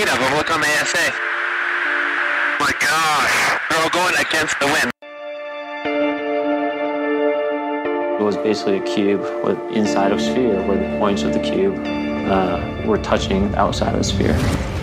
of them. Look on the ASA. My gosh. They're all going against the wind. It was basically a cube with inside of sphere where the points of the cube uh, were touching outside of the sphere.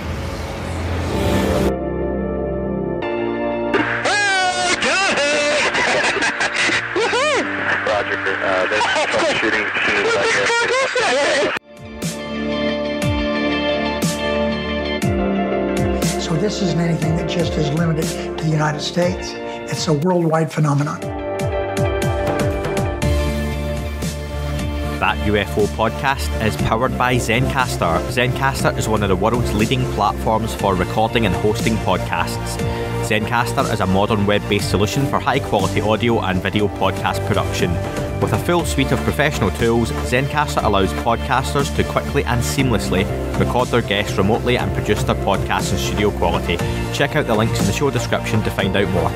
This isn't anything that just is limited to the United States. It's a worldwide phenomenon. That UFO podcast is powered by Zencastr. Zencastr is one of the world's leading platforms for recording and hosting podcasts. Zencastr is a modern web based solution for high quality audio and video podcast production. With a full suite of professional tools, Zencastr allows podcasters to quickly and seamlessly record their guests remotely and produce their podcasts in studio quality. Check out the links in the show description to find out more.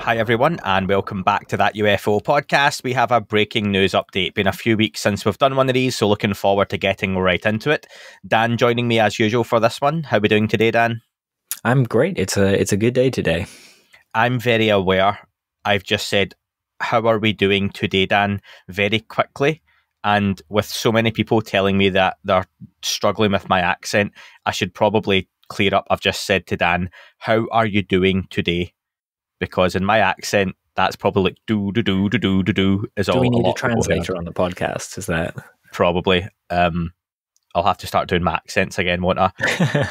Hi, everyone, and welcome back to that UFO podcast. We have a breaking news update. Been a few weeks since we've done one of these, so looking forward to getting right into it. Dan joining me as usual for this one. How are we doing today, Dan? I'm great. It's a it's a good day today. I'm very aware. I've just said, "How are we doing today, Dan?" Very quickly, and with so many people telling me that they're struggling with my accent, I should probably clear up. I've just said to Dan, "How are you doing today?" because in my accent, that's probably like do do do do do do do is Do all. we need a a lot of people translator on the podcast? Is that Probably. Um, I'll have to start doing my accents again, won't I?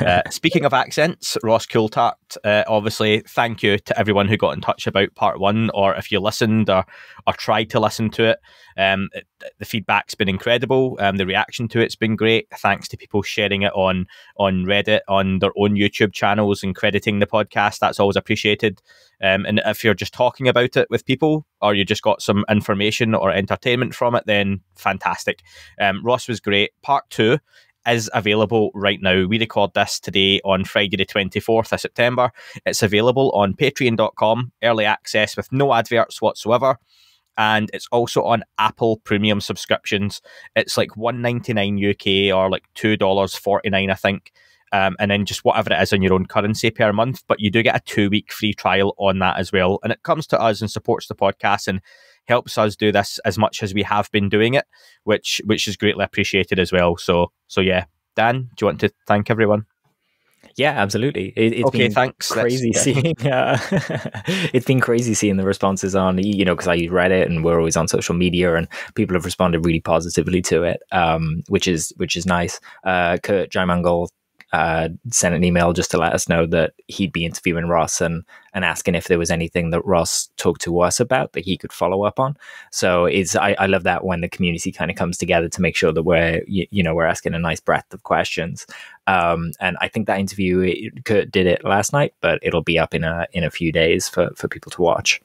uh, speaking of accents, Ross Coulthart, uh, obviously, thank you to everyone who got in touch about part one, or if you listened or, or tried to listen to it. Um, it- the feedback's been incredible. Um, the reaction to it's been great. Thanks to people sharing it on on Reddit, on their own YouTube channels, and crediting the podcast. That's always appreciated. Um, and if you're just talking about it with people, or you just got some information or entertainment from it, then fantastic. Um, Ross was great. Part two is available right now. We record this today on Friday, the 24th of September. It's available on patreon.com, early access with no adverts whatsoever. And it's also on Apple premium subscriptions. It's like one ninety nine UK or like two dollars forty nine, I think. Um, and then just whatever it is in your own currency per month. But you do get a two week free trial on that as well. And it comes to us and supports the podcast and helps us do this as much as we have been doing it, which which is greatly appreciated as well. So so yeah, Dan, do you want to thank everyone? Yeah, absolutely. It, it's Okay, been thanks. That's- Crazy yeah. seeing. Uh, it's been crazy seeing the responses on you know because I use Reddit and we're always on social media and people have responded really positively to it, um, which is which is nice. Uh, Curt Jaimungal uh, sent an email just to let us know that he'd be interviewing Ross and and asking if there was anything that Ross talked to us about that he could follow up on. So it's I, I love that when the community kind of comes together to make sure that we're you, you know we're asking a nice breadth of questions. Um, and I think that interview it, Curt did it last night, but it'll be up in a in a few days for for people to watch.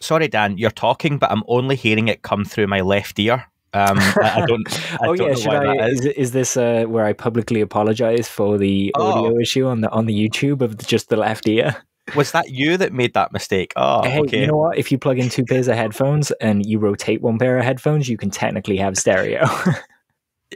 Sorry, Dan, you're talking, but I'm only hearing it come through my left ear. Um, I, I don't. I oh don't yeah, know should why I? is. Is, is this uh, where I publicly apologize for the audio Oh. issue on the on the YouTube of just the left ear? Was that you that made that mistake? Oh, hey, okay. you know what? If you plug in two pairs of headphones and you rotate one pair of headphones, you can technically have stereo.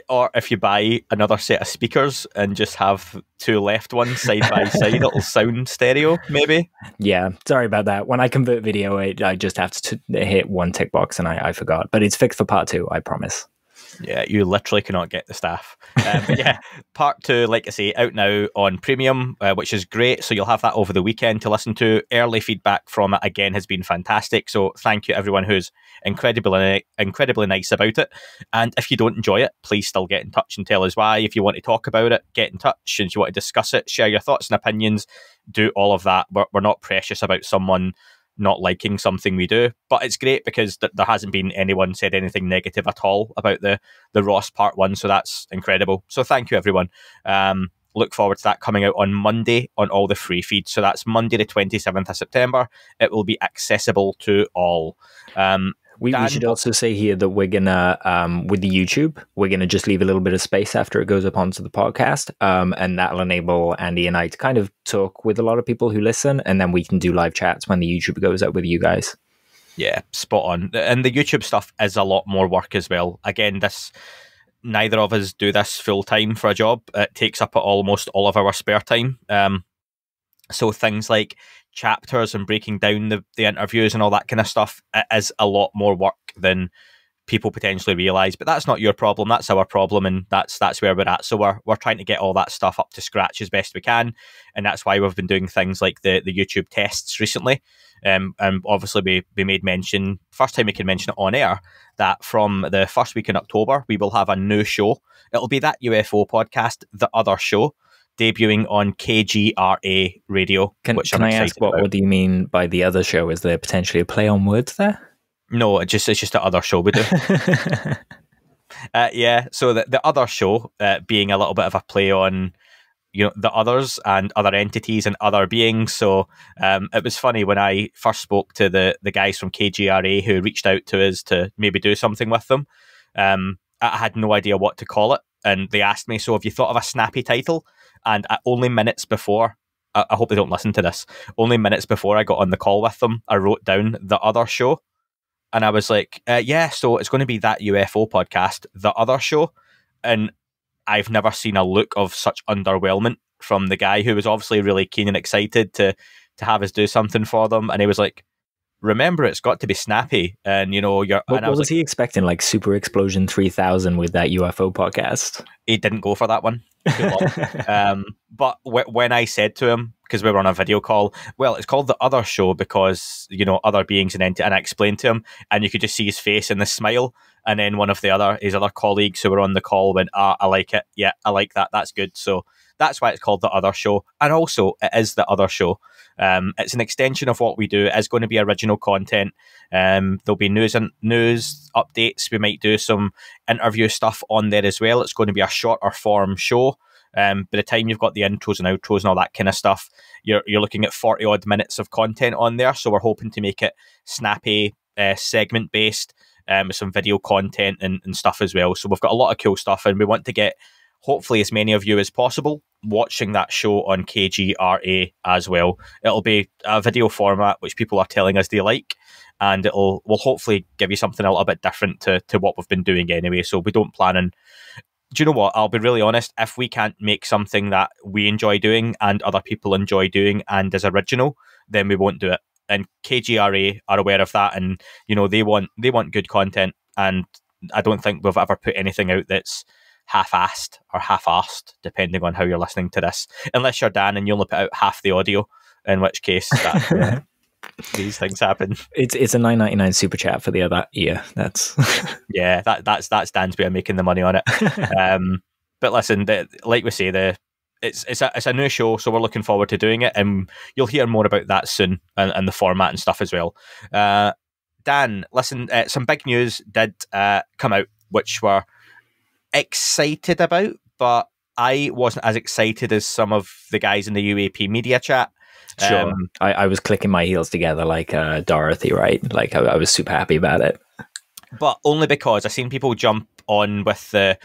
or if you buy another set of speakers and just have two left ones side by side, it'll sound stereo, maybe. yeah, sorry about that. When I convert video, I, I just have to t- hit one tick box, and I, I forgot. But it's fixed for part two. I promise. Yeah, you literally cannot get the staff. Um, but yeah, part two, like I say, out now on premium, uh, which is great. So you'll have that over the weekend to listen to. Early feedback from it again has been fantastic. So thank you everyone who's incredibly incredibly nice about it. And if you don't enjoy it, please still get in touch and tell us why. If you want to talk about it, get in touch. And if you want to discuss it, share your thoughts and opinions. Do all of that. We're, we're not precious about someone not liking something we do. But it's great because th- there hasn't been anyone said anything negative at all about the the Ross part one. So that's incredible. So thank you everyone. Um, look forward to that coming out on Monday on all the free feeds. So that's Monday the twenty seventh of September. It will be accessible to all. Um, We, we should also say here that we're gonna um, with the YouTube, we're gonna just leave a little bit of space after it goes up onto the podcast, um, and that'll enable Andy and I to kind of talk with a lot of people who listen, and then we can do live chats when the YouTube goes up with you guys. Yeah, spot on. And the YouTube stuff is a lot more work as well. Again, this neither of us do this full time for a job. It takes up almost all of our spare time. Um, so things like chapters and breaking down the, the interviews and all that kind of stuff is a lot more work than people potentially realize but that's not your problem that's our problem and that's that's where we're at. So we're, we're trying to get all that stuff up to scratch as best we can and that's why we've been doing things like the the youtube tests recently. Um, and obviously we, we made mention first time we can mention it on air that from the first week in october we will have a new show. It'll be that ufo podcast the other show debuting on KGRA radio. Can, can i ask what, what do you mean by the other show? Is there potentially a play on words there? No, it just it's just the other show we do. uh, yeah, so the the other show uh, being a little bit of a play on you know the others and other entities and other beings. So um, it was funny when I first spoke to the the guys from KGRA who reached out to us to maybe do something with them. Um, I had no idea what to call it, and they asked me, "So have you thought of a snappy title?" And only minutes before I hope they don't listen to this. Only minutes before I got on the call with them, I wrote down the other show and I was like, uh, yeah, so it's going to be that UFO podcast, the other show. And I've never seen a look of such underwhelmment from the guy who was obviously really keen and excited to to have us do something for them. And he was like, remember, it's got to be snappy. And, you know, you're. What, was, was like, he expecting? Like Super Explosion 3000 with that UFO podcast? He didn't go for that one. um, but w- when I said to him, because we were on a video call, well, it's called the other show because you know other beings and ent- and I explained to him, and you could just see his face and the smile, and then one of the other his other colleagues who were on the call went, "Ah, I like it. Yeah, I like that. That's good." So that's why it's called the other show, and also it is the other show. Um, it's an extension of what we do. It is going to be original content. Um, there'll be news and news updates. We might do some interview stuff on there as well. It's going to be a shorter form show. Um, by the time you've got the intros and outros and all that kind of stuff, you're you're looking at forty odd minutes of content on there. So we're hoping to make it snappy, uh, segment based, um, with some video content and, and stuff as well. So we've got a lot of cool stuff, and we want to get hopefully as many of you as possible watching that show on KGRA as well. It'll be a video format which people are telling us they like, and it'll will hopefully give you something a little bit different to to what we've been doing anyway. So we don't plan on do you know what? I'll be really honest. If we can't make something that we enjoy doing and other people enjoy doing and is original, then we won't do it. And KGRA are aware of that, and you know they want they want good content. And I don't think we've ever put anything out that's half-assed or half-assed, depending on how you're listening to this. Unless you're Dan and you only put out half the audio, in which case that, these things happen. It's it's a nine ninety nine super chat for the other ear. That's yeah, that that's that's Dan's way of making the money on it. um, but listen, the, like we say, the it's it's a it's a new show, so we're looking forward to doing it, and you'll hear more about that soon and, and the format and stuff as well. Uh, Dan, listen, uh, some big news did uh, come out, which we're excited about, but I wasn't as excited as some of the guys in the UAP media chat. Sure. Um, I, I, was clicking my heels together like uh, Dorothy, right? Like I, I was super happy about it. But only because I've seen people jump on with the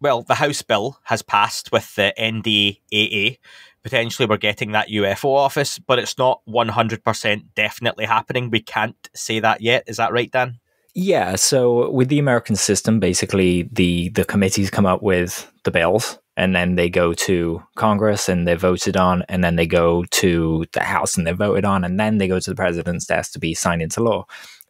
well, the House bill has passed with the NDAA. Potentially, we're getting that UFO office, but it's not 100% definitely happening. We can't say that yet. Is that right, Dan? Yeah. So, with the American system, basically, the, the committees come up with the bills and then they go to Congress and they're voted on, and then they go to the House and they're voted on, and then they go to the president's desk to be signed into law.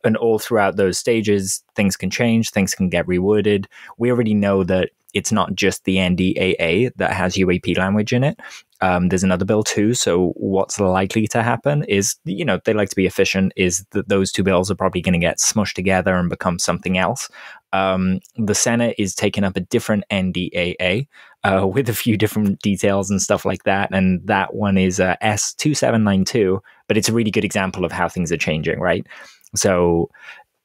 And all throughout those stages, things can change, things can get reworded. We already know that it's not just the NDAA that has UAP language in it. Um, there's another bill too. So what's likely to happen is, you know, they like to be efficient. Is that those two bills are probably going to get smushed together and become something else. Um, the Senate is taking up a different NDAA uh, with a few different details and stuff like that, and that one is uh, S two seven nine two. But it's a really good example of how things are changing, right? So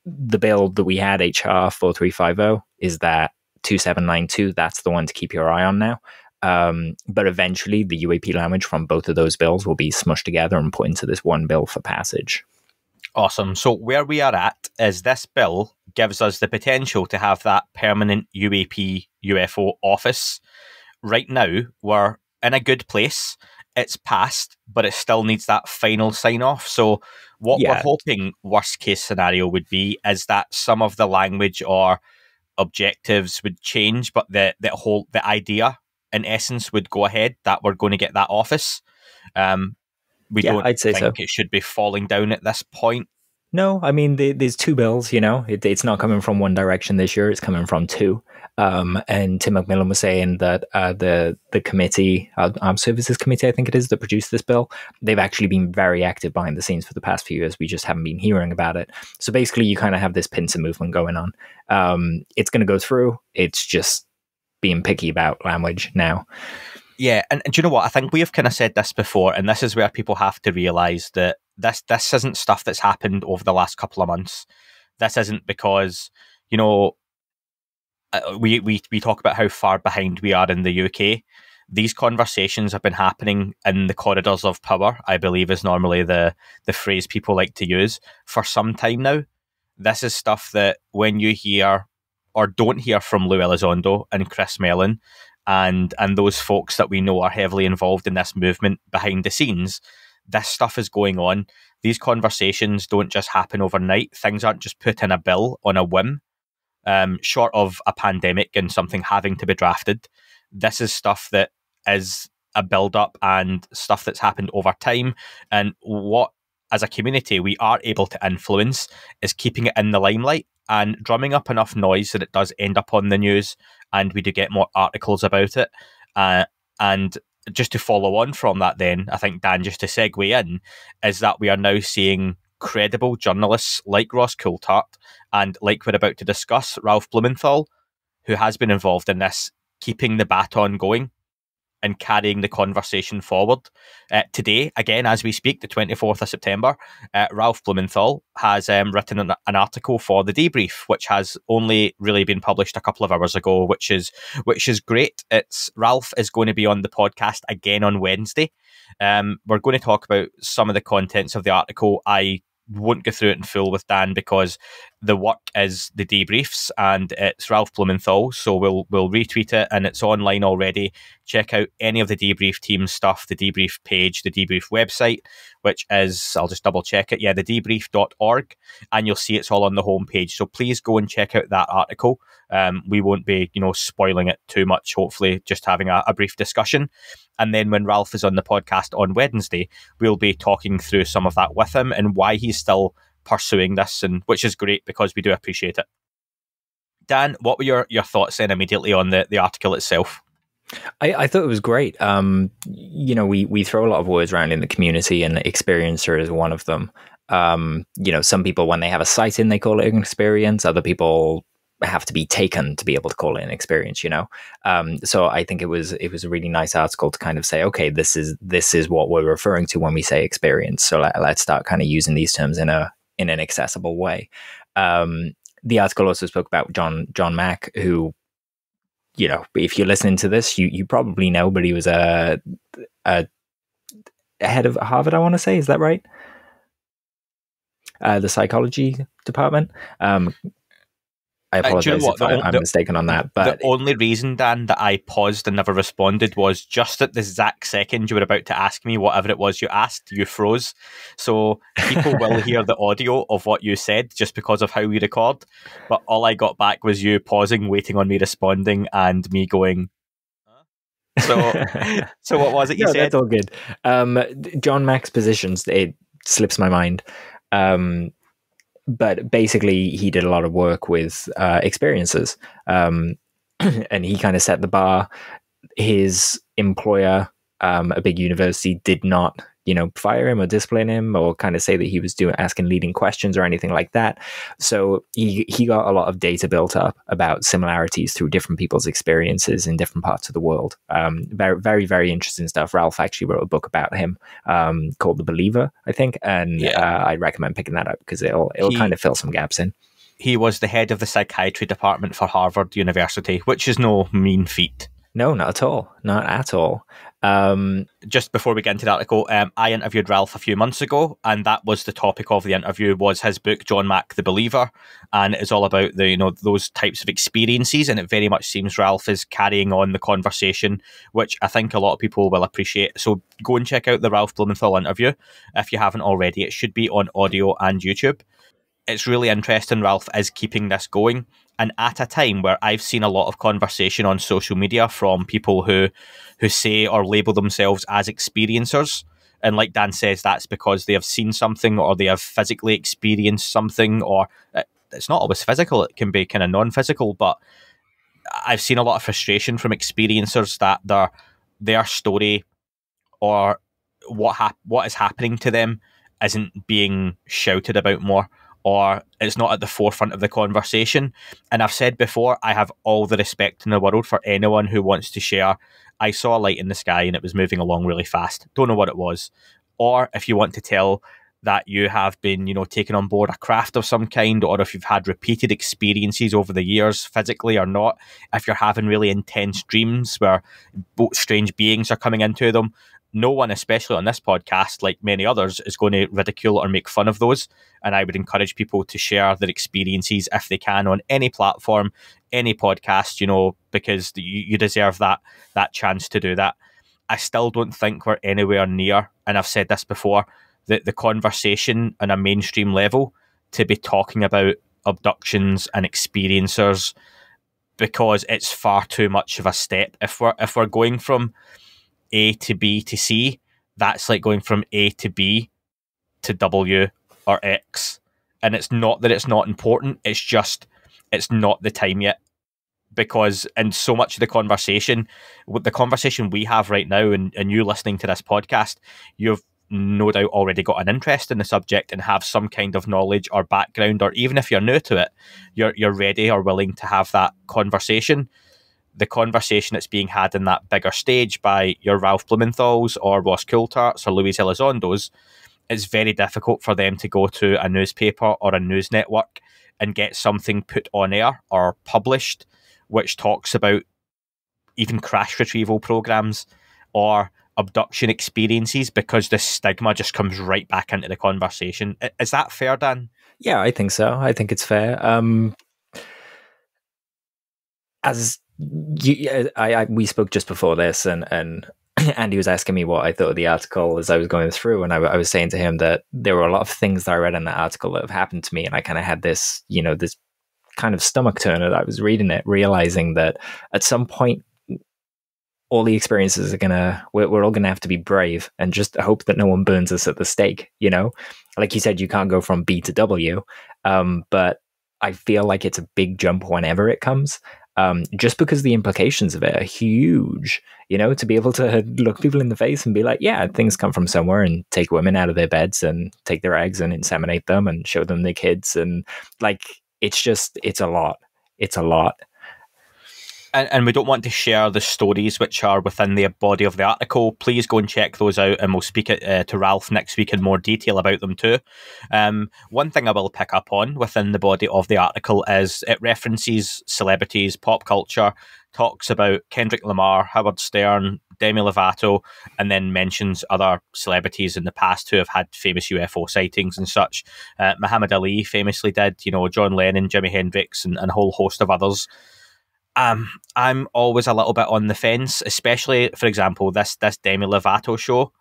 the bill that we had HR four three five zero is that 2792, that's the one to keep your eye on now. Um, but eventually, the UAP language from both of those bills will be smushed together and put into this one bill for passage. Awesome. So, where we are at is this bill gives us the potential to have that permanent UAP UFO office. Right now, we're in a good place. It's passed, but it still needs that final sign off. So, what yeah. we're hoping, worst case scenario, would be is that some of the language or objectives would change, but the the whole the idea in essence would go ahead that we're going to get that office. Um, we Yeah, don't I'd say think so. it should be falling down at this point. No, I mean the, there's two bills. You know, it, it's not coming from one direction this year; it's coming from two. Um, and Tim McMillan was saying that uh, the the committee, uh, Armed Services Committee, I think it is, that produced this bill, they've actually been very active behind the scenes for the past few years. We just haven't been hearing about it. So basically, you kind of have this pincer movement going on. Um, it's going to go through. It's just being picky about language now. Yeah, and, and do you know what? I think we have kind of said this before, and this is where people have to realise that this this isn't stuff that's happened over the last couple of months. This isn't because you know uh, we we we talk about how far behind we are in the UK. These conversations have been happening in the corridors of power. I believe is normally the the phrase people like to use for some time now. This is stuff that when you hear or don't hear from Lou Elizondo and Chris Mellon, and and those folks that we know are heavily involved in this movement behind the scenes, this stuff is going on. These conversations don't just happen overnight. Things aren't just put in a bill on a whim. Um, short of a pandemic and something having to be drafted, this is stuff that is a build up and stuff that's happened over time. And what, as a community, we are able to influence is keeping it in the limelight and drumming up enough noise that it does end up on the news and we do get more articles about it. Uh, and just to follow on from that, then, I think, Dan, just to segue in, is that we are now seeing credible journalists like Ross Coulthart and, like we're about to discuss, Ralph Blumenthal, who has been involved in this, keeping the baton going and carrying the conversation forward. Uh, today, again, as we speak, the 24th of September, uh, Ralph Blumenthal has um, written an, an article for the debrief, which has only really been published a couple of hours ago, which is which is great. It's Ralph is going to be on the podcast again on Wednesday. Um, we're going to talk about some of the contents of the article. I won't go through it in full with Dan because the work is the debriefs and it's Ralph Blumenthal. So we'll we'll retweet it and it's online already. Check out any of the debrief team stuff, the debrief page, the debrief website, which is I'll just double check it. Yeah, the debrief.org, and you'll see it's all on the homepage. So please go and check out that article. Um, we won't be, you know, spoiling it too much, hopefully, just having a, a brief discussion. And then when Ralph is on the podcast on Wednesday, we'll be talking through some of that with him and why he's still pursuing this, and which is great because we do appreciate it. Dan, what were your, your thoughts then immediately on the, the article itself? I, I thought it was great. Um, you know, we we throw a lot of words around in the community, and experiencer is one of them. Um, you know, some people when they have a site in, they call it an experience. Other people have to be taken to be able to call it an experience. You know, um, so I think it was it was a really nice article to kind of say, okay, this is this is what we're referring to when we say experience. So let, let's start kind of using these terms in a in an accessible way. Um, the article also spoke about John John Mack, who you know, if you're listening to this, you you probably know, but he was a, a head of Harvard. I want to say, is that right? Uh, the psychology department. Um, I Uh, you know apologize what? if I, I'm the- mistaken on that, but the only reason, Dan, that I paused and never responded was just at the exact second you were about to ask me whatever it was you asked, you froze. So people will hear the audio of what you said just because of how we record. But all I got back was you pausing, waiting on me responding, and me going. So, so what was it you no, said? that's all good. Um, John Mack's positions, it slips my mind. Um, but basically, he did a lot of work with uh, experiences, um, and he kind of set the bar. His employer, um, a big university, did not, you know, fire him or discipline him or kind of say that he was doing asking leading questions or anything like that. So he he got a lot of data built up about similarities through different people's experiences in different parts of the world. Um, very very very interesting stuff. Ralph actually wrote a book about him um, called The Believer, I think, and Yeah. uh, I recommend picking that up because it'll it'll He- kind of fill some gaps in. He was the head of the psychiatry department for Harvard University, which is no mean feat. No, not at all, not at all. Um, just before we get into the article, um, I interviewed Ralph a few months ago, and that was the topic of the interview was his book John Mack the Believer, and it's all about the you know those types of experiences, and it very much seems Ralph is carrying on the conversation, which I think a lot of people will appreciate. So go and check out the Ralph Blumenthal interview if you haven't already. It should be on audio and YouTube. it's really interesting. Ralph is keeping this going, and at a time where I've seen a lot of conversation on social media from people who who say or label themselves as experiencers. And like Dan says, that's because they have seen something or they have physically experienced something, or uh, it's not always physical, it can be kind of non physical. But I've seen a lot of frustration from experiencers that their, their story or what hap- what is happening to them isn't being shouted about more or it's not at the forefront of the conversation. And I've said before, I have all the respect in the world for anyone who wants to share. I saw a light in the sky and it was moving along really fast. Don't know what it was. Or if you want to tell that you have been, you know, taken on board a craft of some kind, or if you've had repeated experiences over the years, physically or not, if you're having really intense dreams where strange beings are coming into them, no one, especially on this podcast, like many others, is going to ridicule or make fun of those. And I would encourage people to share their experiences if they can on any platform, any podcast, you know, because you, you deserve that that chance to do that. I still don't think we're anywhere near, and I've said this before, that the conversation on a mainstream level to be talking about abductions and experiencers because it's far too much of a step. If we're if we're going from a to B to C, that's like going from A to B to W or X. And it's not that it's not important, it's just it's not the time yet. Because in so much of the conversation, with the conversation we have right now, and, and you listening to this podcast, you've no doubt already got an interest in the subject and have some kind of knowledge or background, or even if you're new to it, you're you're ready or willing to have that conversation the conversation that's being had in that bigger stage by your Ralph Blumenthals or Ross Coultharts or Luis Elizondos, it's very difficult for them to go to a newspaper or a news network and get something put on air or published which talks about even crash retrieval programs or abduction experiences because the stigma just comes right back into the conversation. Is that fair, Dan? Yeah, I think so. I think it's fair. Um, as you, I, I, we spoke just before this, and and Andy was asking me what I thought of the article as I was going through, and I, I was saying to him that there were a lot of things that I read in the article that have happened to me, and I kind of had this, you know, this kind of stomach turner that I was reading it, realizing that at some point all the experiences are gonna we're, we're all gonna have to be brave and just hope that no one burns us at the stake you know? Like you said you can't go from b to w. Um, but i feel like it's a big jump whenever it comes um, just because the implications of it are huge. You know, to be able to look people in the face and be like, yeah, things come from somewhere and take women out of their beds and take their eggs and inseminate them and show them their kids. And like, it's just, it's a lot. It's a lot and, and we don't want to share the stories which are within the body of the article, please go and check those out, and we'll speak uh, to Ralph next week in more detail about them too. Um, one thing I will pick up on within the body of the article is it references celebrities, pop culture, talks about Kendrick Lamar, Howard Stern, Demi Lovato, and then mentions other celebrities in the past who have had famous UFO sightings and such. Uh, Muhammad Ali famously did, you know, John Lennon, Jimi Hendrix, and, and a whole host of others um, I'm always a little bit on the fence, especially for example this this Demi Lovato show.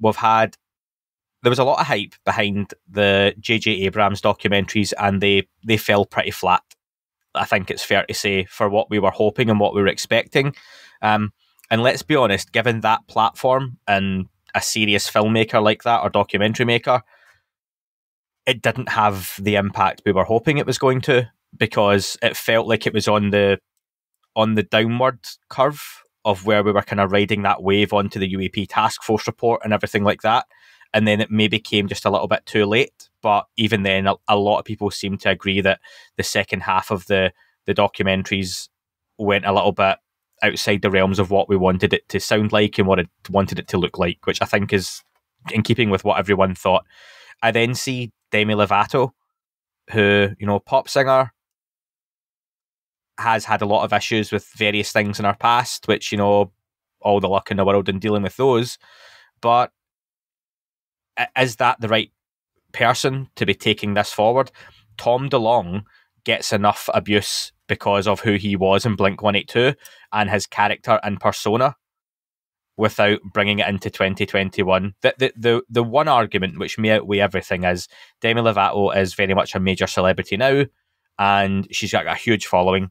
We've had there was a lot of hype behind the J.J. Abrams documentaries, and they they fell pretty flat. I think it's fair to say for what we were hoping and what we were expecting. Um, and let's be honest, given that platform and a serious filmmaker like that or documentary maker, it didn't have the impact we were hoping it was going to because it felt like it was on the on the downward curve of where we were kind of riding that wave onto the UAP task force report and everything like that. And then it maybe came just a little bit too late. But even then, a, a lot of people seem to agree that the second half of the, the documentaries went a little bit outside the realms of what we wanted it to sound like and what it wanted it to look like, which I think is in keeping with what everyone thought. I then see Demi Lovato, who, you know, pop singer, has had a lot of issues with various things in our past, which, you know, all the luck in the world in dealing with those. But is that the right person to be taking this forward? Tom DeLonge gets enough abuse because of who he was in Blink 182 and his character and persona without bringing it into 2021. The, the, the, the one argument which may outweigh everything is Demi Lovato is very much a major celebrity now and she's got a huge following.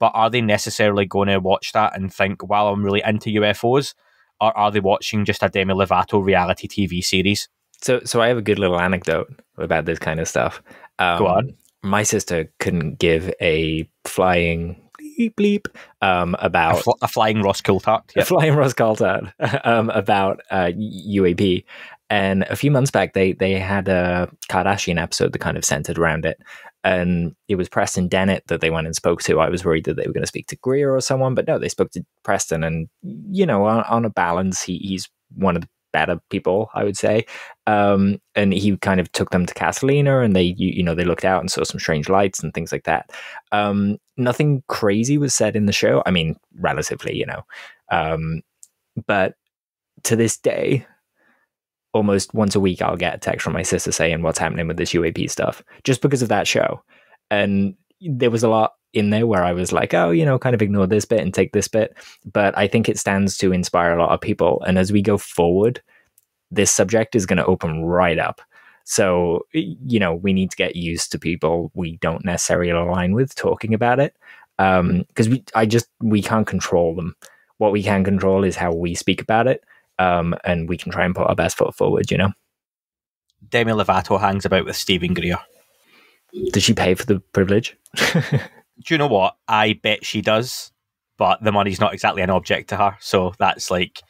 But are they necessarily going to watch that and think, wow, I'm really into UFOs? Or are they watching just a Demi Lovato reality TV series? So, so I have a good little anecdote about this kind of stuff. Um, Go on. My sister couldn't give a flying bleep bleep um, A, about fl- a flying Ross Coulthart. a flying Ross Coulthart um, about uh, UAP. And a few months back, they they had a Kardashian episode that kind of centered around it. And it was Preston Dennett that they went and spoke to. I was worried that they were going to speak to Greer or someone, but no, they spoke to Preston. And, you know, on, on a balance, he, he's one of the better people, I would say. Um, and he kind of took them to Catalina and they, you, you know, they looked out and saw some strange lights and things like that. Um, nothing crazy was said in the show. I mean, relatively, you know. Um, but to this day, almost once a week, I'll get a text from my sister saying what's happening with this UAP stuff, just because of that show. And there was a lot in there where I was like, oh, you know, kind of ignore this bit and take this bit. But I think it stands to inspire a lot of people. And as we go forward, this subject is going to open right up. So, you know, we need to get used to people we don't necessarily align with talking about it. Um, because we, I just, we can't control them. What we can control is how we speak about it. Um, and we can try and put our best foot forward, you know? Demi Lovato hangs about with Steven Greer. Did she pay for the privilege? Do you know what? I bet she does, but the money's not exactly an object to her, so that's like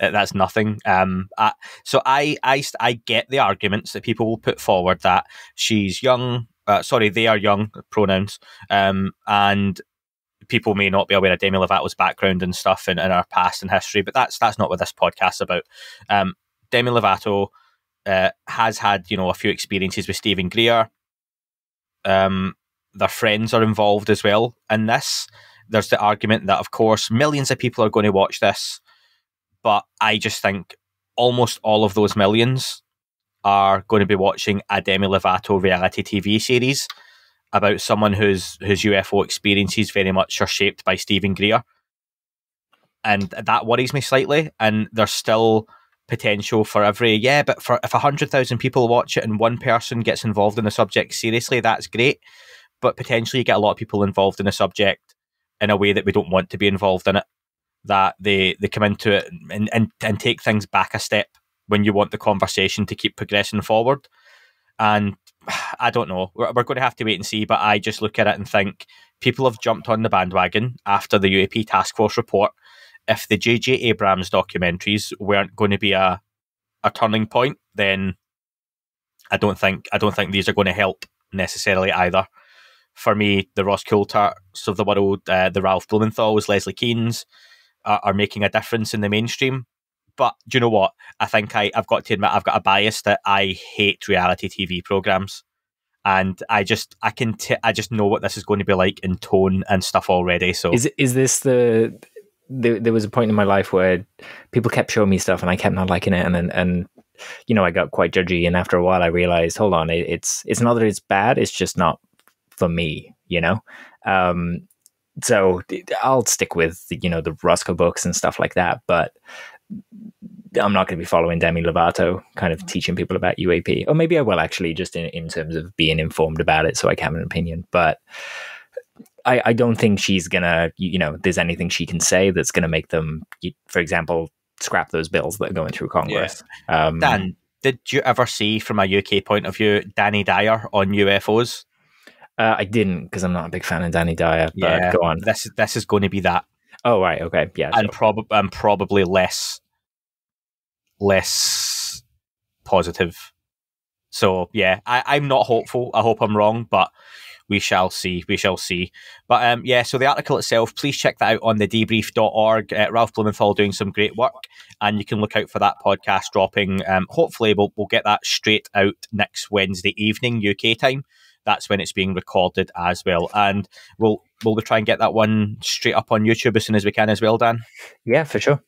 uh, that's nothing. Um, I, so I, I, I get the arguments that people will put forward that she's young. Uh, sorry, they are young pronouns, um, and people may not be aware of Demi Lovato's background and stuff in, in our past and history, but that's that's not what this podcast's about. Um, Demi Lovato uh, has had you know a few experiences with Steven Greer. Um, their friends are involved as well in this. There's the argument that, of course, millions of people are going to watch this, but I just think almost all of those millions are going to be watching a Demi Lovato reality TV series about someone whose whose UFO experiences very much are shaped by Steven Greer, and that worries me slightly. And there's still potential for every yeah, but for if hundred thousand people watch it and one person gets involved in the subject seriously, that's great. But potentially, you get a lot of people involved in the subject in a way that we don't want to be involved in it. That they they come into it and and, and take things back a step when you want the conversation to keep progressing forward. And I don't know. We're, we're going to have to wait and see. But I just look at it and think people have jumped on the bandwagon after the UAP task force report. If the J.J. Abrams documentaries weren't going to be a a turning point, then I don't think I don't think these are going to help necessarily either. For me, the Ross Coultharts of the world, uh, the Ralph Blumenthals, Leslie Keans, are making a difference in the mainstream. But do you know what? I think I, I've got to admit I've got a bias that I hate reality TV programs, and I just I can t- I just know what this is going to be like in tone and stuff already. So. Is is this the there, there was a point in my life where people kept showing me stuff and I kept not liking it. And and, and you know I got quite judgy. And after a while I realized hold on it, it's it's not that it's bad. It's just not for me you know? Um so I'll stick with you know the Roscoe books and stuff like that. But I'm not going to be following Demi Lovato kind of teaching people about UAP or maybe I will actually just in, in terms of being informed about it so I can have an opinion but I, I don't think she's gonna, you know, there's anything she can say that's gonna make them, for example, scrap those bills that are going through Congress. Um, Dan, did you ever see from a UK point of view Danny Dyer on UFOs? uh, I didn't because I'm not a big fan of Danny Dyer. But go on. This this is going to be that, Oh right, okay, yeah. and probably and probably less less positive. So yeah, I, I'm not hopeful. I hope I'm wrong, but we shall see. We shall see. But um, yeah, so the article itself, please check that out on the debrief.org. Uh, Ralph Blumenthal doing some great work, and you can look out for that podcast dropping. Um, hopefully, we'll, we'll get that straight out next Wednesday evening, UK time. That's when it's being recorded as well. And we'll we'll try and get that one straight up on YouTube as soon as we can as well, Dan. yeah, for sure.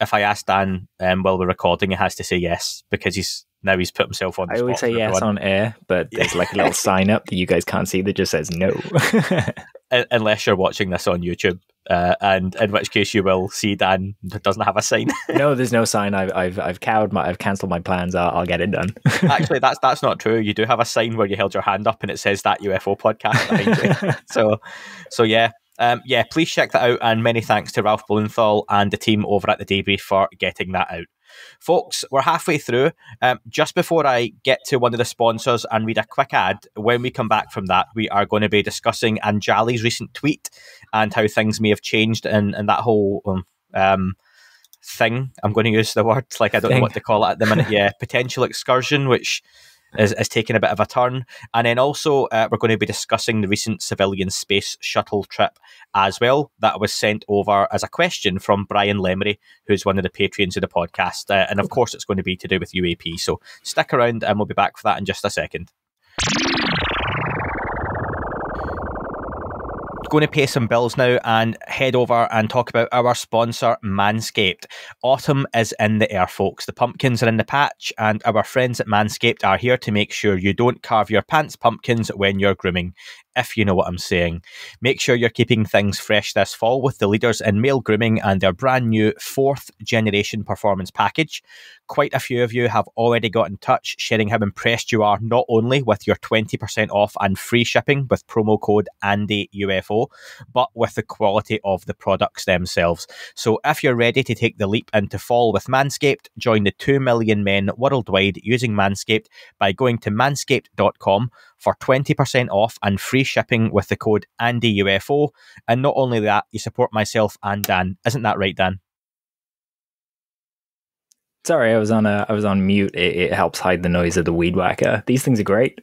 If I ask Dan um, while we're recording, he has to say yes because he's now he's put himself on the I always say yes everyone. on air, but there's like a little sign up that you guys can't see that just says no. Unless you're watching this on YouTube. Uh, and in which case you will see Dan doesn't have a sign. no, there's no sign. I've I've I've cowed my I've cancelled my plans. I'll, I'll get it done. Actually, that's that's not true. You do have a sign where you held your hand up and it says that UFO podcast. So, so yeah. Um, yeah, please check that out. And many thanks to Ralph Blumenthal and the team over at the Debrief for getting that out. Folks, we're halfway through. Um, just before I get to one of the sponsors and read a quick ad, when we come back from that, we are going to be discussing Anjali's recent tweet and how things may have changed and, and that whole um, um, thing. I'm going to use the word, like I don't Thing. know what to call it at the minute. Yeah, potential excursion, which is, is taking a bit of a turn. And then also, uh, we're going to be discussing the recent civilian space shuttle trip as well that was sent over as a question from Brian Lemery, who's one of the patrons of the podcast. Uh, and of course, it's going to be to do with UAP. So stick around and we'll be back for that in just a second. Going to pay some bills now and head over and talk about our sponsor, Manscaped. Autumn is in the air, folks. The pumpkins are in the patch, and our friends at Manscaped are here to make sure you don't carve your pants pumpkins when you're grooming if you know what I'm saying. Make sure you're keeping things fresh this fall with the leaders in male grooming and their brand new fourth generation performance package. Quite a few of you have already got in touch, sharing how impressed you are not only with your 20% off and free shipping with promo code ANDYUFO, but with the quality of the products themselves. So if you're ready to take the leap into fall with Manscaped, join the 2 million men worldwide using Manscaped by going to manscaped.com for 20% off and free shipping with the code ANDYUFO. And not only that, you support myself and Dan. Isn't that right, Dan? Sorry, I was on a I was on mute. It, it helps hide the noise of the weed whacker. These things are great.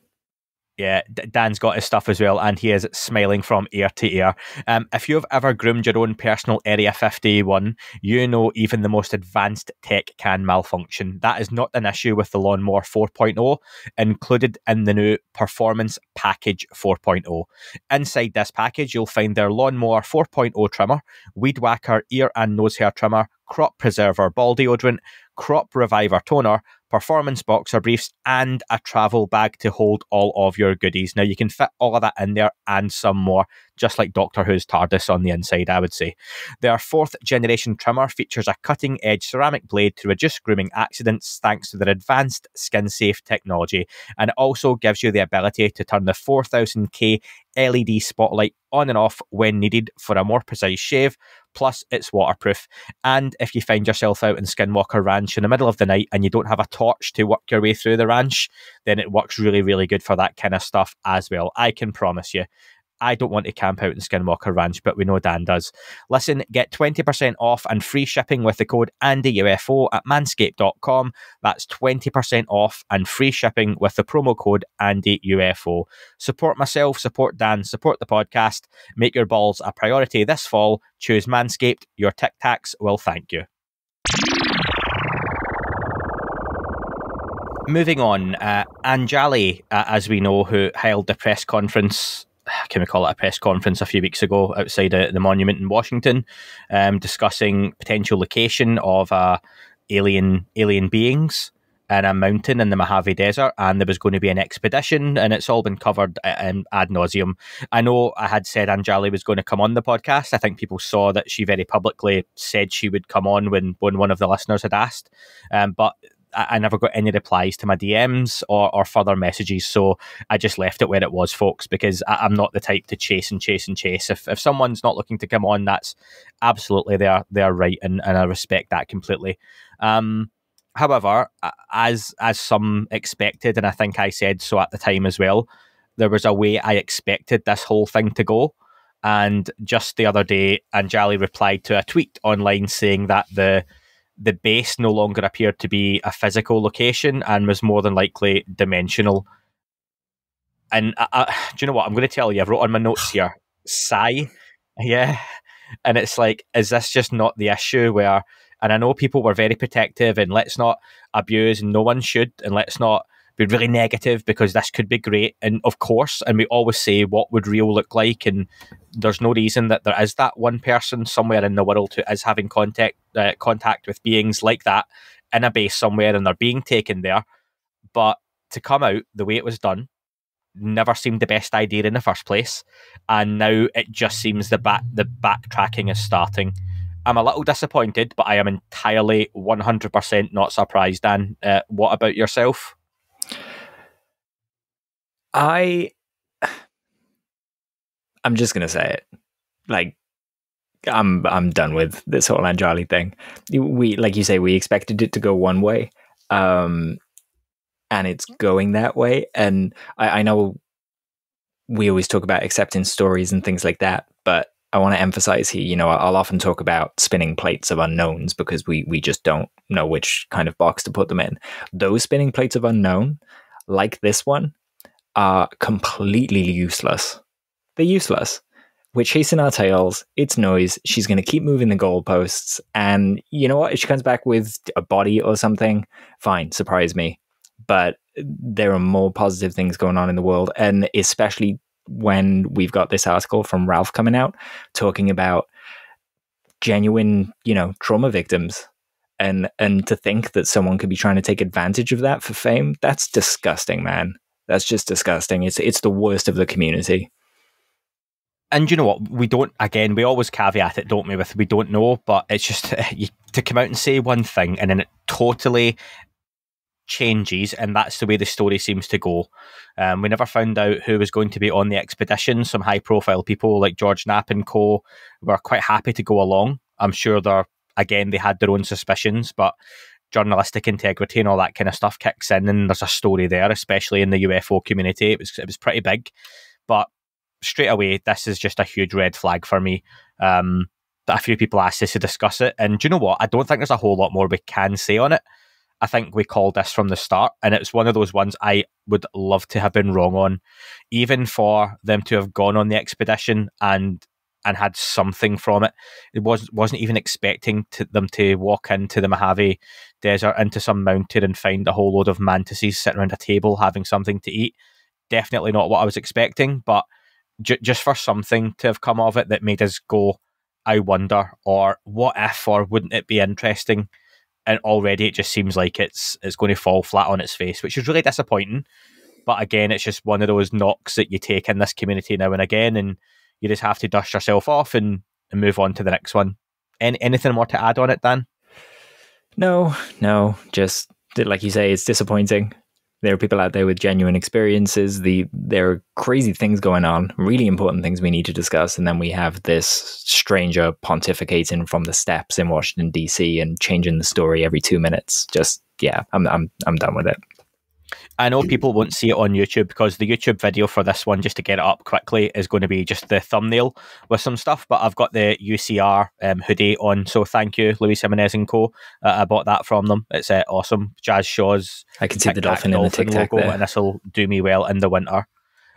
Yeah, Dan's got his stuff as well, and he is smiling from ear to ear. Um, if you've ever groomed your own personal Area 51, you know even the most advanced tech can malfunction. That is not an issue with the Lawnmower 4.0, included in the new Performance Package 4.0. Inside this package, you'll find their Lawnmower 4.0 trimmer, Weed Whacker ear and nose hair trimmer, Crop Preserver ball deodorant, Crop Reviver toner, performance boxer briefs, and a travel bag to hold all of your goodies. Now, you can fit all of that in there and some more, just like Doctor Who's TARDIS on the inside, I would say. Their fourth generation trimmer features a cutting edge ceramic blade to reduce grooming accidents thanks to their advanced skin safe technology. And it also gives you the ability to turn the 4000K LED spotlight on and off when needed for a more precise shave. Plus, it's waterproof. And if you find yourself out in Skinwalker Ranch in the middle of the night and you don't have a torch to work your way through the ranch, then it works really, really good for that kind of stuff as well. I can promise you. I don't want to camp out in Skinwalker Ranch, but we know Dan does. Listen, get 20% off and free shipping with the code ANDYUFO at manscaped.com. That's 20% off and free shipping with the promo code ANDYUFO. Support myself, support Dan, support the podcast. Make your balls a priority this fall. Choose Manscaped. Your Tic Tacs will thank you. Moving on, uh, Anjali, uh, as we know, who held the press conference can we call it a press conference a few weeks ago outside the monument in Washington, um, discussing potential location of uh, alien alien beings in a mountain in the Mojave Desert, and there was going to be an expedition, and it's all been covered uh, um, ad nauseum. I know I had said Anjali was going to come on the podcast. I think people saw that she very publicly said she would come on when when one of the listeners had asked, um, but I, never got any replies to my DMs or, or further messages. So I just left it where it was, folks, because I, I'm not the type to chase and chase and chase. If, if someone's not looking to come on, that's absolutely their their right, and, and I respect that completely. Um, however, as as some expected, and I think I said so at the time as well, there was a way I expected this whole thing to go. And just the other day, Anjali replied to a tweet online saying that the the base no longer appeared to be a physical location and was more than likely dimensional. And I, I, do you know what? I'm going to tell you. I wrote on my notes here. Sigh, yeah. And it's like, is this just not the issue where? And I know people were very protective, and let's not abuse, and no one should, and let's not be really negative because this could be great. And of course, and we always say, what would real look like? And there's no reason that there is that one person somewhere in the world who is having contact uh, contact with beings like that in a base somewhere, and they're being taken there. But to come out the way it was done, never seemed the best idea in the first place, and now it just seems the back the backtracking is starting. I'm a little disappointed, but I am entirely 100% not surprised. Dan, uh, what about yourself? I I'm just gonna say it. Like I'm I'm done with this whole Anjali thing. We like you say, we expected it to go one way. Um and it's going that way. And I, I know we always talk about accepting stories and things like that, but I want to emphasize here, you know, I'll often talk about spinning plates of unknowns because we we just don't know which kind of box to put them in. Those spinning plates of unknown, like this one, are completely useless. They're useless. We're chasing our tails. It's noise. She's going to keep moving the goalposts. And you know what? If she comes back with a body or something, fine, surprise me. But there are more positive things going on in the world. And especially when we've got this article from Ralph coming out talking about genuine, you know, trauma victims. And and to think that someone could be trying to take advantage of that for fame, that's disgusting, man. That's just disgusting. It's it's the worst of the community. And you know what? We don't. Again, we always caveat it, don't we? With we don't know, but it's just you, to come out and say one thing and then it totally changes, and that's the way the story seems to go. Um, we never found out who was going to be on the expedition. Some high-profile people like George Knapp and co were quite happy to go along. I'm sure they're again they had their own suspicions, but journalistic integrity and all that kind of stuff kicks in, and there's a story there, especially in the UFO community. It was it was pretty big, but straight away, this is just a huge red flag for me. Um, a few people asked us to discuss it, and do you know what? I don't think there's a whole lot more we can say on it. I think we called this from the start, and it's one of those ones I would love to have been wrong on, even for them to have gone on the expedition and and had something from it. It wasn't wasn't even expecting to, them to walk into the Mojave Desert into some mountain and find a whole load of mantises sitting around a table having something to eat. Definitely not what I was expecting, but j- just for something to have come of it that made us go, I wonder, or what if, or wouldn't it be interesting? And already it just seems like it's it's going to fall flat on its face, which is really disappointing. But again, it's just one of those knocks that you take in this community now and again, and you just have to dust yourself off and, and move on to the next one. Any, anything more to add on it, Dan? No, no, just like you say, it's disappointing. There are people out there with genuine experiences. The there are crazy things going on, really important things we need to discuss, and then we have this stranger pontificating from the steps in Washington D.C. and changing the story every two minutes. Just yeah, I'm I'm I'm done with it. I know people won't see it on YouTube because the YouTube video for this one, just to get it up quickly, is going to be just the thumbnail with some stuff. But I've got the UCR um, hoodie on, so thank you, Luis Jimenez and Co. Uh, I bought that from them. It's uh, awesome. Jazz Shaw's. I can see the dolphin, dolphin in the tic tac logo, and this will do me well in the winter.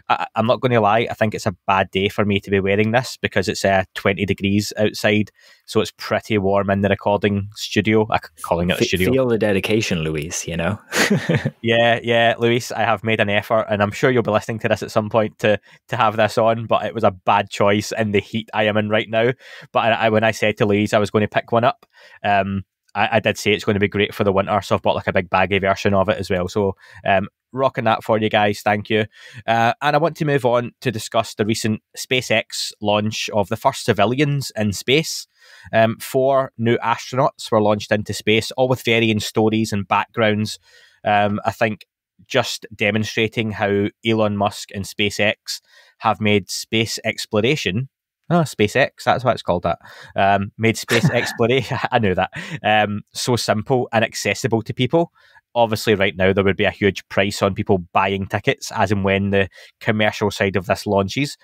I, am not going to lie. I think it's a bad day for me to be wearing this because it's uh, 20 degrees outside, so it's pretty warm in the recording studio. I'm calling it a studio. Feel the dedication, Luis. You know. yeah, yeah, Luis. I have made an effort, and I'm sure you'll be listening to this at some point to to have this on. But it was a bad choice in the heat I am in right now. But I, I, when I said to Luis I was going to pick one up, um, I, I, did say it's going to be great for the winter, so I've bought like a big baggy version of it as well. So um, rocking that for you guys. Thank you. Uh, and I want to move on to discuss the recent SpaceX launch of the first civilians in space. Um, four new astronauts were launched into space, all with varying stories and backgrounds. Um, I think just demonstrating how Elon Musk and SpaceX have made space exploration. Oh, SpaceX, that's why it's called that. Um, made space exploration, I knew that, um, so simple and accessible to people obviously right now there would be a huge price on people buying tickets as and when the commercial side of this launches.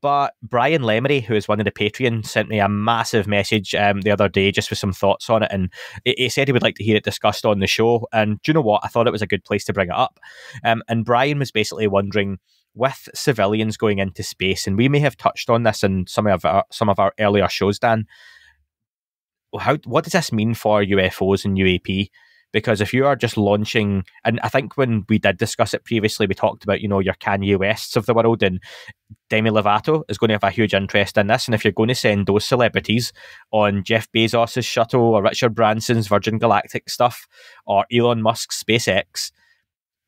But Brian Lemery, who is one of the Patreon, sent me a massive message um, the other day just with some thoughts on it. And he said he would like to hear it discussed on the show. And do you know what? I thought it was a good place to bring it up. Um, and Brian was basically wondering with civilians going into space, and we may have touched on this in some of our, some of our earlier shows, Dan. How, what does this mean for UFOs and UAP? Because if you are just launching, and I think when we did discuss it previously, we talked about, you know, your Kanye Wests of the world, and Demi Lovato is going to have a huge interest in this. And if you're going to send those celebrities on Jeff Bezos' shuttle or Richard Branson's Virgin Galactic stuff or Elon Musk's SpaceX,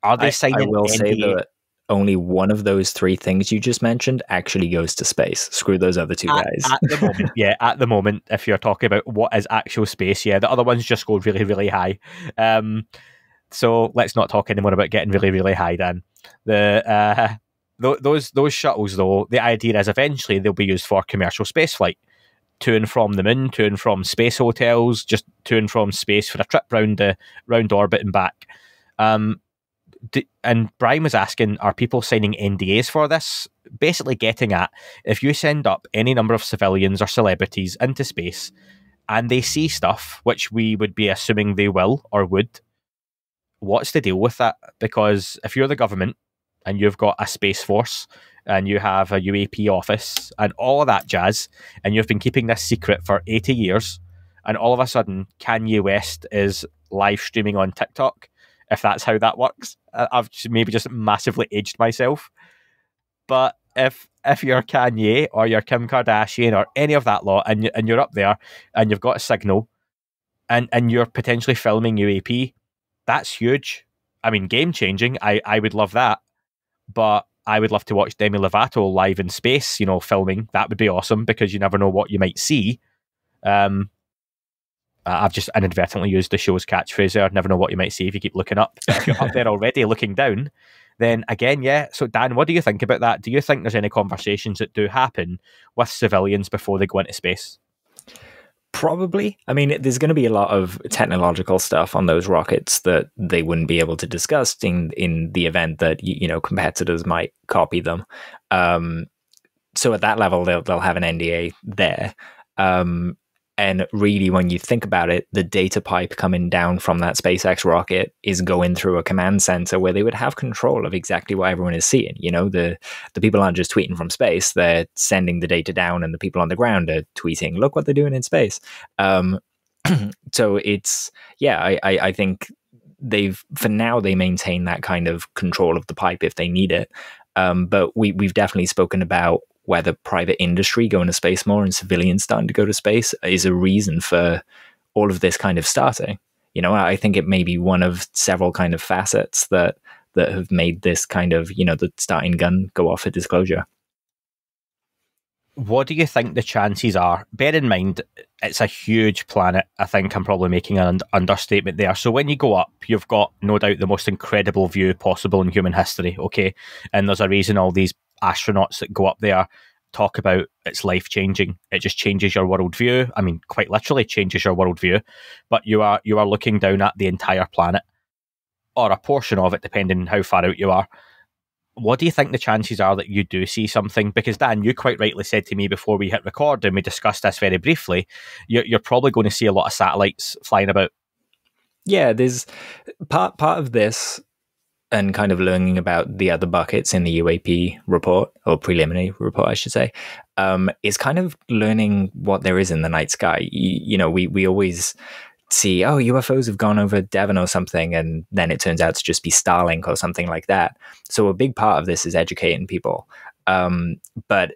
are they I, signing? I will say that only one of those three things you just mentioned actually goes to space. Screw those other two at, guys. at the moment, yeah, at the moment, if you're talking about what is actual space, yeah, the other ones just go really, really high. Um, so let's not talk anymore about getting really, really high. Then the uh, th- those those shuttles, though, the idea is eventually they'll be used for commercial space flight to and from the moon, to and from space hotels, just to and from space for a trip round the round orbit and back. Um, and Brian was asking, are people signing NDAs for this? Basically, getting at if you send up any number of civilians or celebrities into space and they see stuff, which we would be assuming they will or would, what's the deal with that? Because if you're the government and you've got a space force and you have a UAP office and all of that jazz, and you've been keeping this secret for 80 years, and all of a sudden Kanye West is live streaming on TikTok, if that's how that works, I've maybe just massively aged myself. But if if you're Kanye or you're Kim Kardashian or any of that lot, and you, and you're up there and you've got a signal, and and you're potentially filming UAP, that's huge. I mean, game changing. I I would love that, but I would love to watch Demi Lovato live in space. You know, filming that would be awesome because you never know what you might see. Um, uh, I've just inadvertently used the show's catchphrase there. Never know what you might see if you keep looking up. If you're up there already looking down, then again, yeah. So, Dan, what do you think about that? Do you think there's any conversations that do happen with civilians before they go into space? Probably. I mean, there's going to be a lot of technological stuff on those rockets that they wouldn't be able to discuss in in the event that you know competitors might copy them. Um, so at that level, they'll they'll have an NDA there. Um, and really, when you think about it, the data pipe coming down from that SpaceX rocket is going through a command center where they would have control of exactly what everyone is seeing. You know, the the people aren't just tweeting from space; they're sending the data down, and the people on the ground are tweeting, "Look what they're doing in space." Um, so it's yeah, I, I I think they've for now they maintain that kind of control of the pipe if they need it. Um, but we we've definitely spoken about whether private industry going to space more and civilians starting to go to space is a reason for all of this kind of starting. You know, I think it may be one of several kind of facets that that have made this kind of you know the starting gun go off for disclosure. What do you think the chances are? Bear in mind, it's a huge planet. I think I'm probably making an understatement there. So when you go up, you've got no doubt the most incredible view possible in human history. Okay, and there's a reason all these astronauts that go up there talk about it's life changing. It just changes your worldview. I mean, quite literally changes your worldview. But you are you are looking down at the entire planet, or a portion of it, depending on how far out you are. What do you think the chances are that you do see something? Because Dan, you quite rightly said to me before we hit record, and we discussed this very briefly. You're, you're probably going to see a lot of satellites flying about. Yeah, there's part part of this and kind of learning about the other buckets in the UAP report or preliminary report, I should say, um, is kind of learning what there is in the night sky. You, know, we we always see, oh, UFOs have gone over Devon or something, and then it turns out to just be Starlink or something like that. So a big part of this is educating people, um, but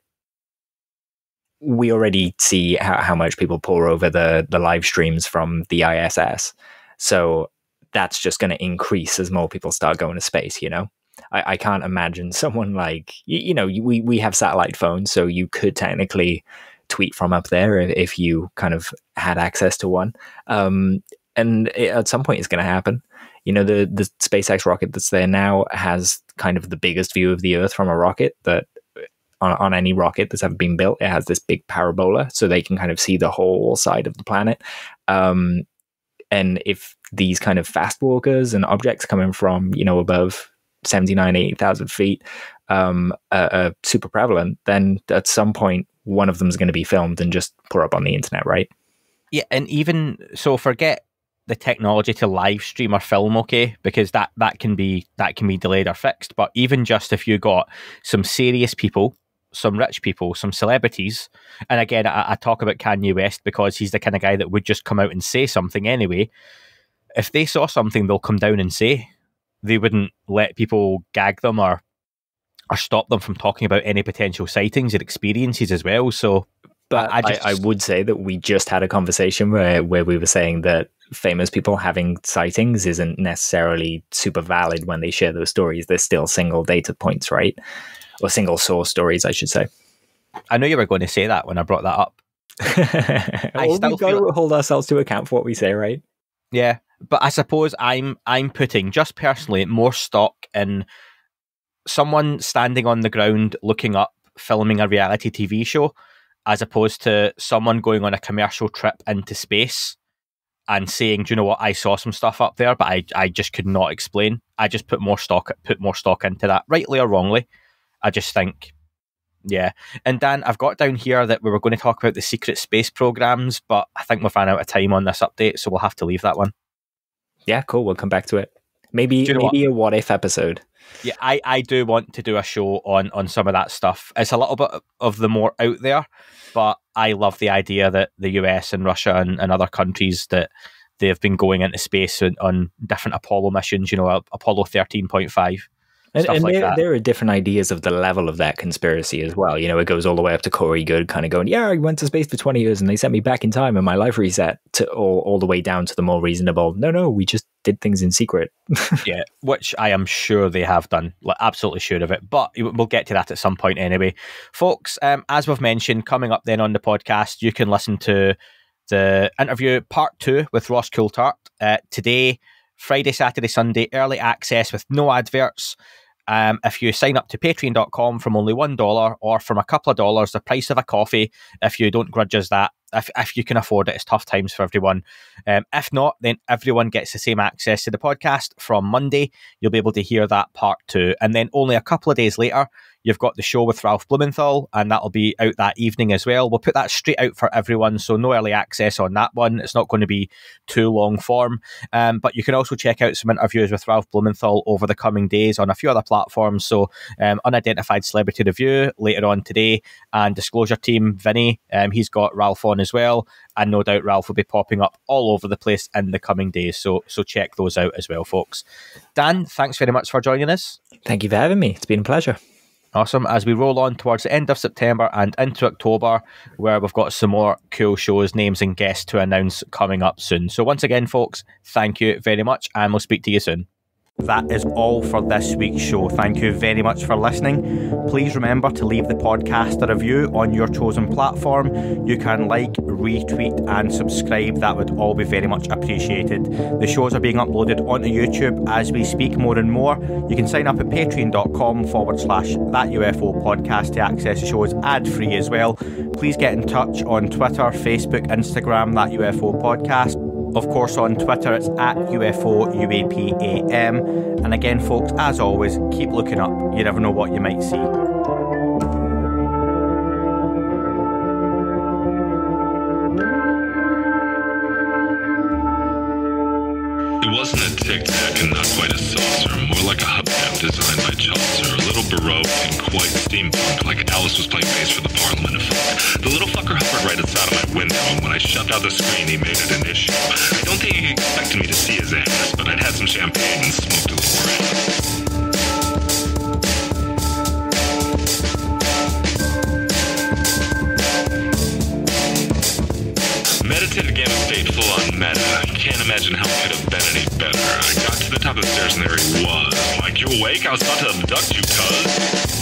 we already see how, how much people pore over the the live streams from the ISS. So that's just going to increase as more people start going to space. You know, I, I can't imagine someone like you, you, know we we have satellite phones, so you could technically tweet from up there if, if you kind of had access to one. Um, and it, at some point, it's going to happen. You know, the the SpaceX rocket that's there now has kind of the biggest view of the Earth from a rocket that on, on any rocket that's ever been built. It has this big parabola, so they can kind of see the whole side of the planet. Um, and if these kind of fast walkers and objects coming from you know above 79 80,000 feet um, are, are, super prevalent then at some point one of them is going to be filmed and just put up on the internet right? Yeah and even so forget the technology to live stream or film okay? Because that that can be that can be delayed or fixed. But even just if you got some serious people some rich people, some celebrities. And again, I, I, talk about Kanye West because he's the kind of guy that would just come out and say something anyway. If they saw something, they'll come down and say. They wouldn't let people gag them or or stop them from talking about any potential sightings or experiences as well. So, but I, just, I, I would say that we just had a conversation where where we were saying that famous people having sightings isn't necessarily super valid when they share those stories. They're still single data points, right? Or single source stories, I should say. I know you were going to say that when I brought that up. well, still we've got feel- to hold ourselves to account for what we say, right? Yeah, but I suppose I'm I'm putting just personally more stock in someone standing on the ground looking up filming a reality TV show as opposed to someone going on a commercial trip into space and saying, "Do you know what? I saw some stuff up there, but I I just could not explain. I just put more stock put more stock into that, rightly or wrongly. I just think." Yeah. And Dan, I've got down here that we were going to talk about the secret space programs, but I think we've ran out of time on this update, so we'll have to leave that one. Yeah, cool. We'll come back to it. Maybe you know maybe a what if episode. Yeah, I, I do want to do a show on on some of that stuff. It's a little bit of the more out there, but I love the idea that the US and Russia and, and other countries that they've been going into space on, on different Apollo missions. You know, Apollo thirteen point five. And, and like there, there are different ideas of the level of that conspiracy as well. You know, it goes all the way up to Corey Goode kind of going, Yeah, I went to space for 20 years and they sent me back in time and my life reset to all, all the way down to the more reasonable. No, no, we just did things in secret. yeah, which I am sure they have done, like absolutely sure of it. But we'll get to that at some point anyway, folks. Um, as we've mentioned, coming up then on the podcast, you can listen to the interview part two with Ross Coulthart uh, today, Friday, Saturday, Sunday, early access with no adverts. Um, if you sign up to patreon.com from only $1 or from a couple of dollars, the price of a coffee, if you don't grudge us that, if, if you can afford it, it's tough times for everyone. Um, if not, then everyone gets the same access to the podcast from Monday. You'll be able to hear that part two. And then only a couple of days later, you've got the show with Ralph Blumenthal, and that'll be out that evening as well. We'll put that straight out for everyone, so no early access on that one. It's not going to be too long form. Um, but you can also check out some interviews with Ralph Blumenthal over the coming days on a few other platforms. So, um, Unidentified Celebrity Review later on today, and Disclosure Team, Vinny, um, he's got Ralph on as well. And no doubt Ralph will be popping up all over the place in the coming days. So, so check those out as well, folks. Dan, thanks very much for joining us. Thank you for having me. It's been a pleasure. Awesome. As we roll on towards the end of September and into October, where we've got some more cool shows, names, and guests to announce coming up soon. So, once again, folks, thank you very much, and we'll speak to you soon. That is all for this week's show. Thank you very much for listening. Please remember to leave the podcast a review on your chosen platform. You can like, retweet, and subscribe. That would all be very much appreciated. The shows are being uploaded onto YouTube as we speak more and more. You can sign up at patreon.com forward slash that UFO podcast to access the shows ad free as well. Please get in touch on Twitter, Facebook, Instagram, that UFO podcast. Of course, on Twitter, it's at UFO UAPAM. And again, folks, as always, keep looking up. You never know what you might see. It wasn't a tic tac and not quite a saucer, more like a hubcap designed by Chaucer, little baroque and quite steampunk, like Alice was playing bass for the Parliament of Folk. The little fucker hovered right outside of my window, and when I shoved out the screen, he made it an issue. I don't think he expected me to see his ass, but I'd had some champagne and smoked a little around. Meditative gamma state full on meta. Can't imagine how it could have been any better. Top of the stairs and there he was. Like, you awake? I was about to abduct you, cuz.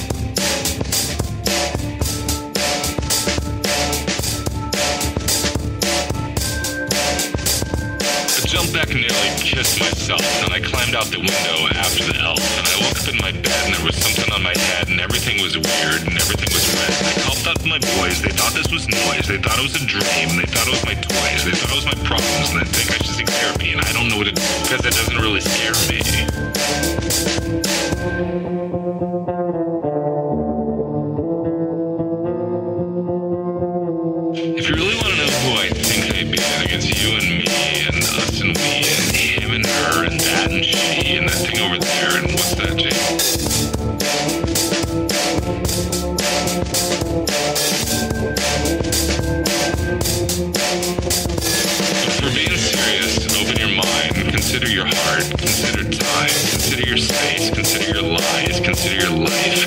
I and nearly kissed myself, and I climbed out the window after the elf, and I woke up in my bed and there was something on my head, and everything was weird, and everything was red. I called out to my boys, they thought this was noise, they thought it was a dream, they thought it was my toys, they thought it was my problems, and they think I should seek therapy, and I don't know what it is, because it doesn't really scare me. Consider your heart, consider time, consider your space, consider your lies, consider your life,